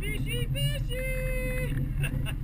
fishy, fishy!